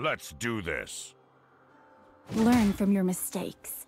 Let's do this. Learn from your mistakes.